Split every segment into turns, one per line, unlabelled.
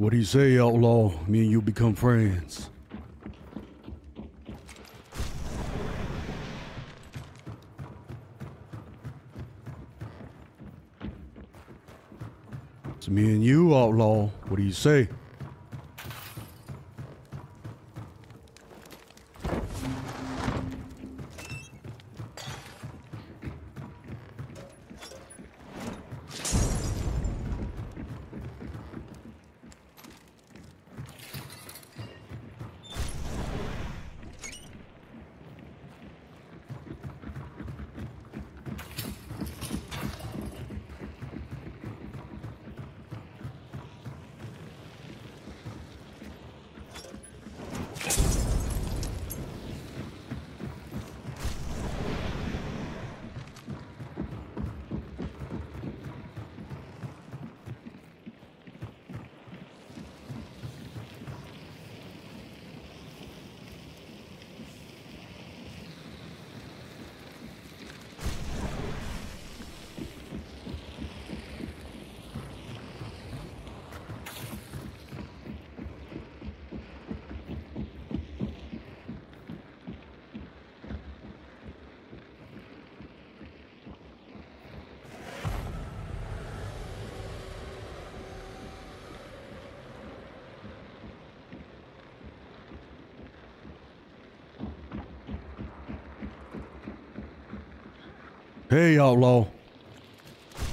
What do you say, outlaw? Me and you become friends. It's me and you, outlaw. What do you say? Hey, outlaw.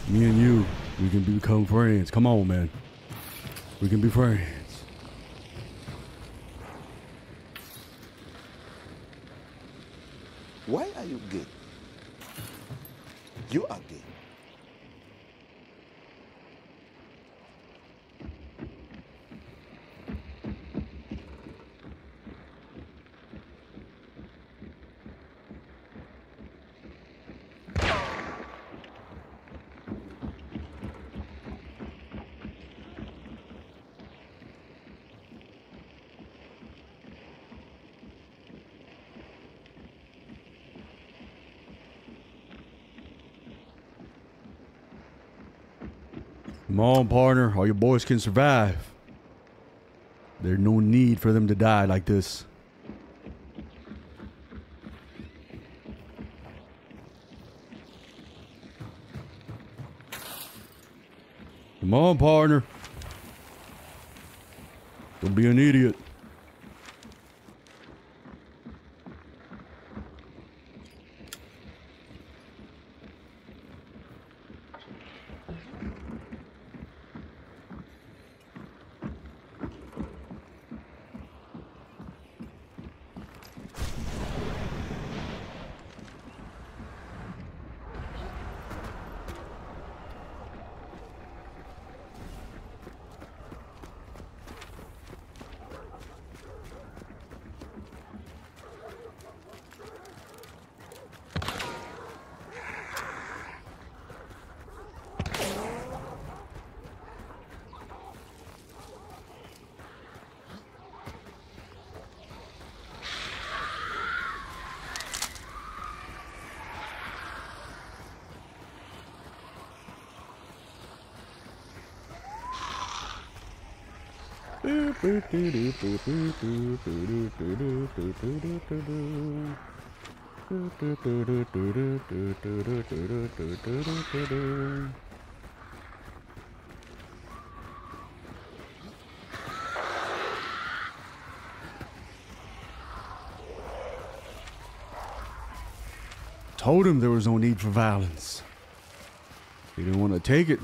Me and you, we can become friends. Come on, man. We can be friends.
Why are you gay? You are gay.
Come on, partner. All your boys can survive. There's no need for them to die like this. Come on, partner. Don't be an idiot. Told him there was no need for violence. He didn't want to take it.